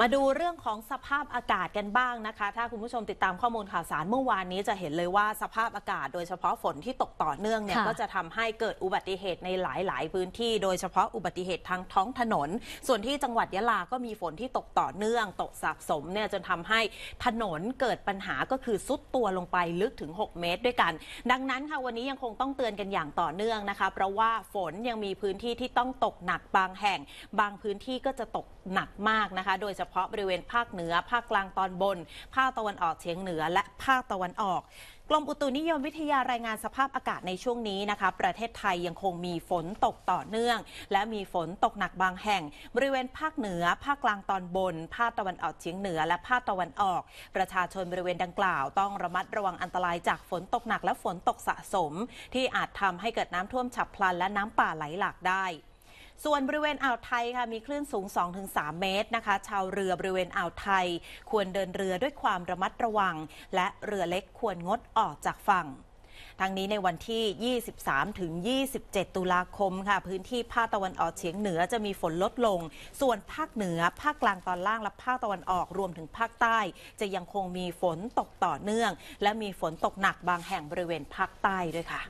มาดูเรื่องของสภาพอากาศกันบ้างนะคะ ถ้าคุณผู้ชมติดตามข้อมูลข่าวสารเมื่อวานนี้จะเห็นเลยว่าสภาพอากาศ โดยเฉพาะฝนที่ตกต่อเนื่องเนี่ยค่ะก็จะทำให้เกิดอุบัติเหตุในหลาย ๆ พื้นที่ โดยเฉพาะอุบัติเหตุทางท้องถนน ส่วนที่จังหวัดยะลาก็มีฝนที่ตกต่อเนื่อง ตกสะสมเนี่ยจนทำให้ถนนเกิดปัญหาก็คือซุดตัวลงไปลึกถึง 6 เมตรด้วยกัน ดังนั้นค่ะวันนี้ยังคงต้องเตือนกันอย่างต่อเนื่องนะคะ เพราะว่าฝนยังมีพื้นที่ที่ต้องตกหนักบางแห่ง บางพื้นที่ก็จะตกหนักมากนะคะ โดยเฉพาะบริเวณภาคเหนือ ภาคกลางตอนบน ภาคตะวันออกเฉียงเหนือ และภาคตะวันออกกรมอุตุนิยมวิทยารายงานสภาพอากาศในช่วงนี้นะคะ ประเทศไทยยังคงมีฝนตกต่อเนื่อง และมีฝนตกหนักบางแห่ง บริเวณภาคเหนือ ภาคกลางตอนบน ภาคตะวันออกเฉียงเหนือ และภาคตะวันออก ประชาชนบริเวณดังกล่าว ต้องระมัดระวังอันตรายจากฝนตกหนักและฝนตกสะสม ที่อาจทำให้เกิดน้ำท่วมฉับพลันและน้ำป่าไหลหลากได้ ส่วนบริเวณอ่าวไทยค่ะมีคลื่นสูง 2-3 เมตรนะคะ ชาวเรือบริเวณอ่าวไทย ควรเดินเรือด้วยความระมัดระวัง และเรือเล็กควรงดออกจากฝั่งทั้งนี้ในวันที่ 23 ถึง 27 ตุลาคมค่ะ พื้นที่ภาคตะวันออกเฉียงเหนือจะมีฝนลดลง ส่วนภาคเหนือ ภาคกลางตอนล่างและภาคตะวันออกรวมถึงภาคใต้ จะยังคงมีฝนตกต่อเนื่อง และมีฝนตกหนักบางแห่งบริเวณภาคใต้ด้วยค่ะ